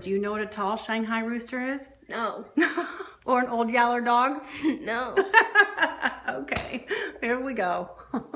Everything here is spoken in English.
Do you know what a tall Shanghai rooster is? No. or an old Yaller dog? no. okay, here we go.